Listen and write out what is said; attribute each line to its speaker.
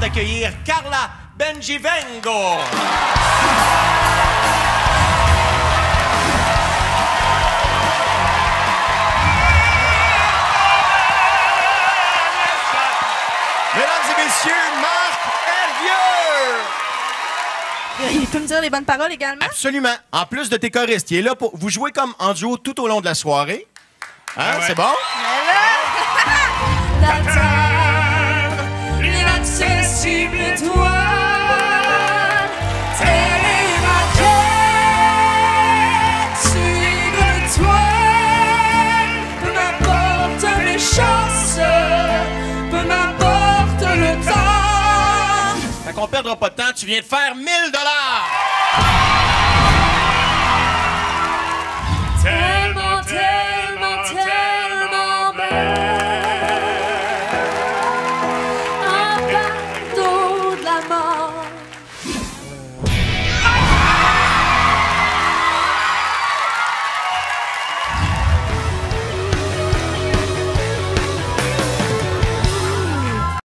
Speaker 1: d'accueillir Carla Benjivengo. Mesdames et messieurs, Marc Hervieux!
Speaker 2: Il peut me dire les bonnes paroles également?
Speaker 1: Absolument. En plus de tes choristes, il est là pour vous jouer comme en duo tout au long de la soirée. Hein, c'est bon?
Speaker 2: Dans
Speaker 1: qu'on perdra pas de temps, tu viens de faire 1000 dollars.
Speaker 2: Tellement, tellement, tellement belle. Un bateau de la mort.